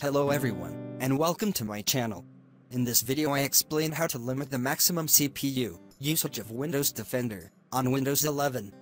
Hello everyone, and welcome to my channel. In this video I explain how to limit the maximum CPU usage of Windows Defender on Windows 11.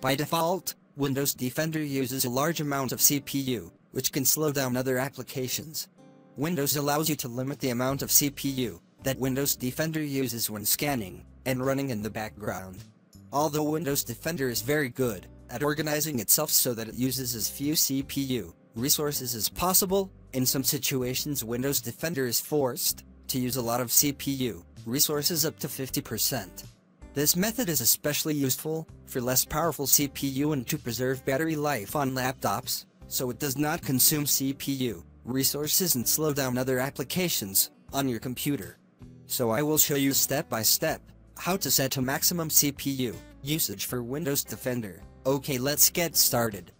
By default, Windows Defender uses a large amount of CPU, which can slow down other applications. Windows allows you to limit the amount of CPU that Windows Defender uses when scanning and running in the background. Although Windows Defender is very good at organizing itself so that it uses as few CPU resources as possible, in some situations Windows Defender is forced to use a lot of CPU resources up to 50%. This method is especially useful for less powerful CPU and to preserve battery life on laptops, so it does not consume CPU resources and slow down other applications on your computer. So I will show you step by step how to set a maximum CPU usage for Windows Defender. Okay let's get started.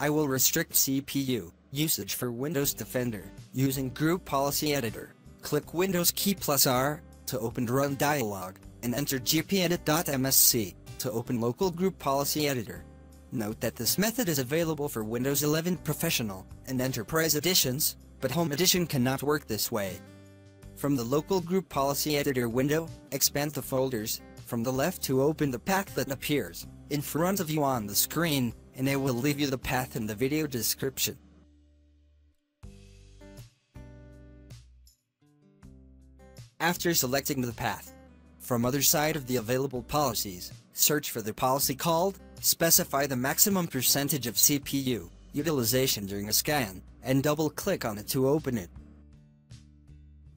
I will restrict CPU usage for Windows Defender using Group Policy Editor. Click Windows key plus R to open Run dialog and enter gpedit.msc to open Local Group Policy Editor. Note that this method is available for Windows 11 Professional and Enterprise editions, but Home Edition cannot work this way. From the Local Group Policy Editor window, expand the folders from the left to open the path that appears in front of you on the screen, and I will leave you the path in the video description. After selecting the path, from other side of the available policies, search for the policy called, specify the maximum percentage of CPU utilization during a scan, and double-click on it to open it.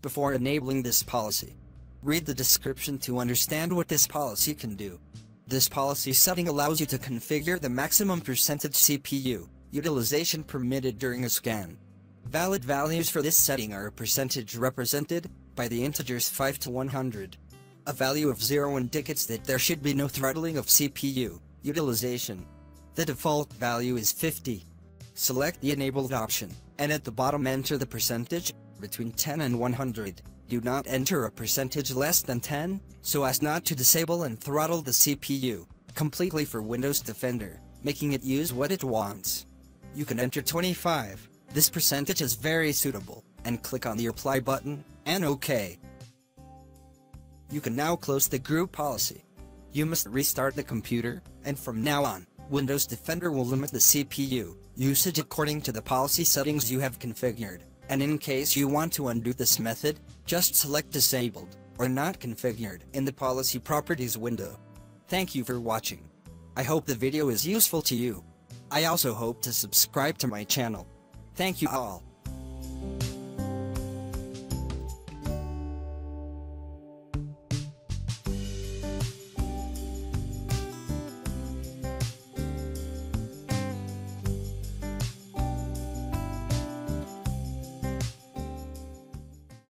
Before enabling this policy, read the description to understand what this policy can do. This policy setting allows you to configure the maximum percentage CPU utilization permitted during a scan. Valid values for this setting are a percentage represented by the integers 5 to 100. A value of 0 indicates that there should be no throttling of CPU utilization. The default value is 50. Select the enabled option, and at the bottom enter the percentage, between 10 and 100. Do not enter a percentage less than 10, so as not to disable and throttle the CPU completely for Windows Defender, making it use what it wants. You can enter 25. This percentage is very suitable, and click on the Apply button, and OK. You can now close the group policy. You must restart the computer, and from now on, Windows Defender will limit the CPU usage according to the policy settings you have configured. And in case you want to undo this method, just select Disabled or Not Configured in the Policy Properties window. Thank you for watching. I hope the video is useful to you. I also hope to subscribe to my channel. Thank you all.